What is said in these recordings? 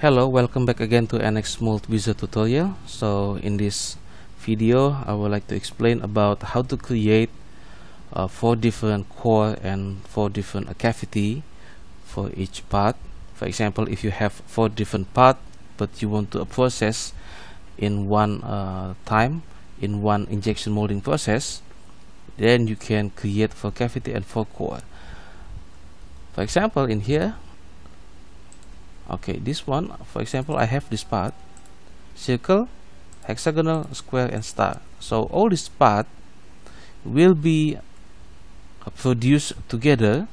Hello, welcome back again to NX Mold Wizard tutorial. So in this video, I would like to explain about how to create uh, four different core and four different cavity for each part. For example, if you have four different part, but you want to process in one uh, time, in one injection molding process, then you can create four cavity and four core. For example, in here, okay this one for example I have this part. Circle hexagonal square and star. So all this part will be uh, produced together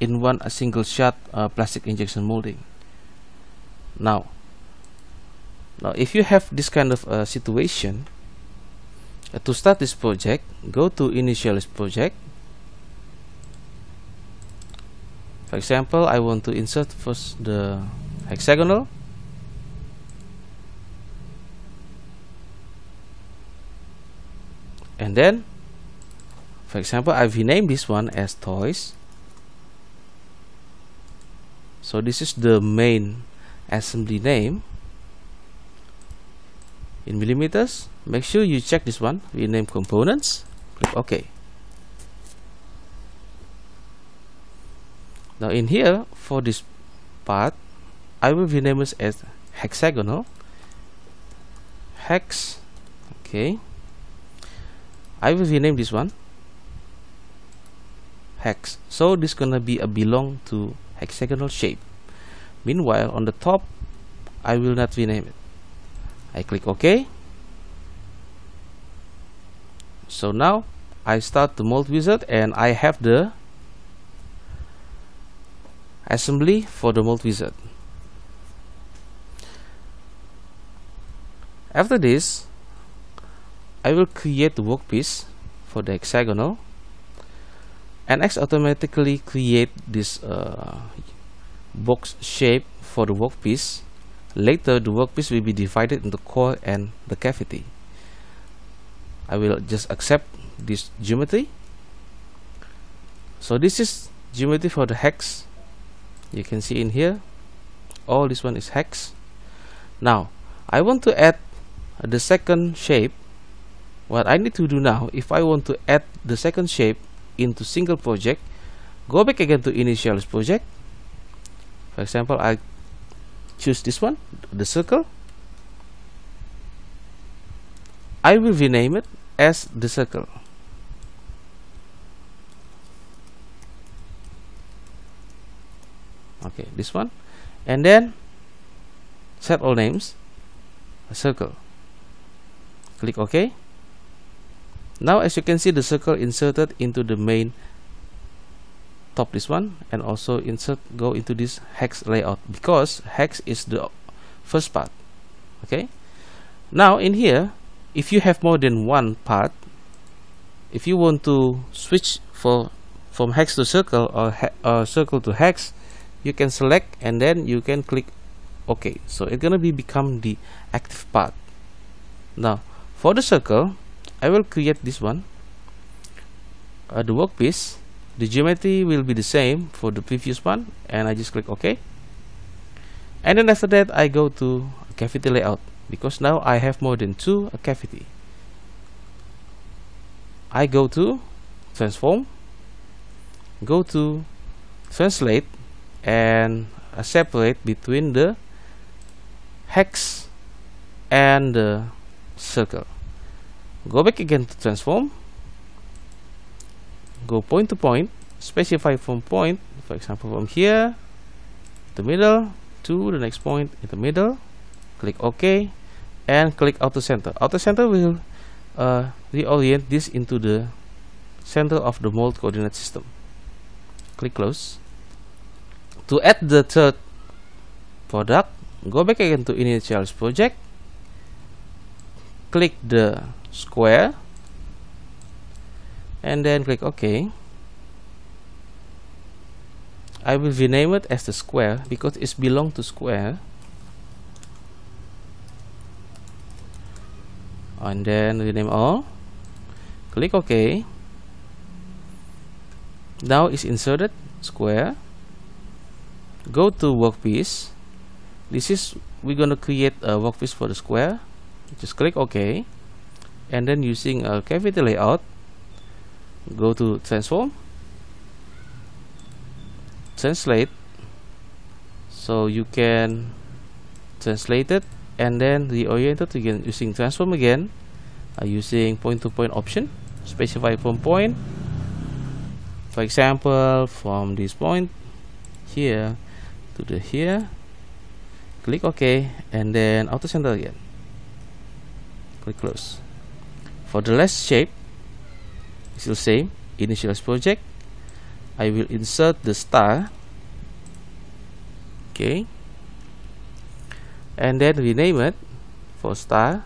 in one a single shot uh, plastic injection molding. Now now if you have this kind of uh, situation uh, to start this project go to initialize project for example I want to insert first the hexagonal. And then for example I've renamed this one as toys. So this is the main assembly name. In millimeters make sure you check this one. Rename components. Click OK now in here for this part I will rename it as hexagonal. Hex okay. I will rename this one. Hex. So this gonna be a belong to hexagonal shape. Meanwhile on the top I will not rename it I click OK. So now I start the mold wizard and I have the assembly for the mold wizard. After this, I will create the workpiece for the hexagonal NX automatically create this uh, box shape for the workpiece. Later, the workpiece will be divided into core and the cavity. I will just accept this geometry. So this is geometry for the hex you can see in here all this one is hex. Now I want to add the second shape. What I need to do now if I want to add the second shape into single project go back again to initialize project. For example I choose this one the circle. I will rename it as the circle okay this one. And then set all names a circle. Click ok. Now as you can see the circle inserted into the main top this one and also insert go into this hex layout because hex is the first part. Okay now in here if you have more than one part if you want to switch for from hex to circle or, or circle to hex you can select and then you can click OK. So it's gonna be become the active part. Now for the circle I will create this one. Uh, the workpiece the geometry will be the same for the previous one and I just click OK. And then after that I go to cavity layout because now I have more than two cavity. I go to transform go to translate and uh, separate between the hex and the circle. Go back again to transform. Go point to point. Specify from point for example from here the middle to the next point in the middle. Click OK and click auto center. Auto center will uh, reorient this into the center of the mold coordinate system. Click close to add the third product go back again to initialize project click the square and then click OK. I will rename it as the square because it belong to square. And then rename all. Click OK. Now it's inserted square go to workpiece. This is we're gonna create a workpiece for the square. Just click OK. And then using a cavity layout go to transform. Translate. So you can translate it and then reorient it again using transform again uh, using point to point option. Specify from point. For example from this point here to the here. Click OK and then auto center again. Click close. For the last shape still same. Initialize project. I will insert the star. Okay and then rename it for star.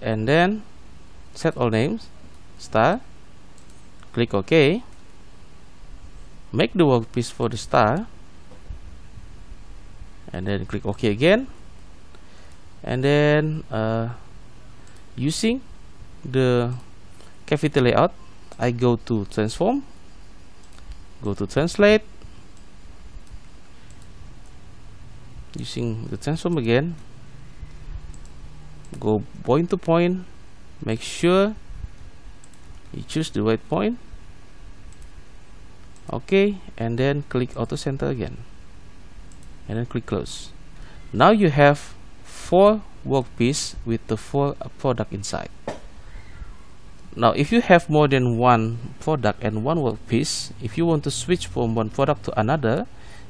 And then set all names. Star click OK. Make the workpiece for the star. And then click OK again. And then uh, using the cavity layout I go to transform. Go to translate. Using the transform again. Go point to point. Make sure you choose the right point. Okay and then click auto center again. And then click close. Now you have four workpiece with the four product inside. Now if you have more than one product and one workpiece if you want to switch from one product to another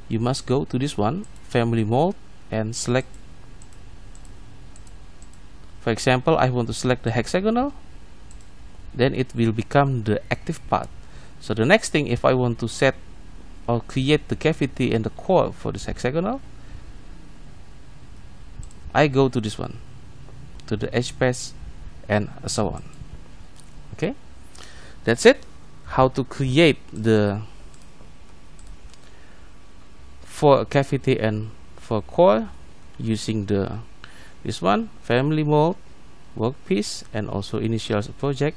you must go to this one family mold and select for example I want to select the hexagonal then it will become the active part so the next thing if I want to set or create the cavity and the core for this hexagonal I go to this one to the edge pass and so on. Okay? That's it. How to create the for cavity and for core using the this one family mold workpiece and also initial project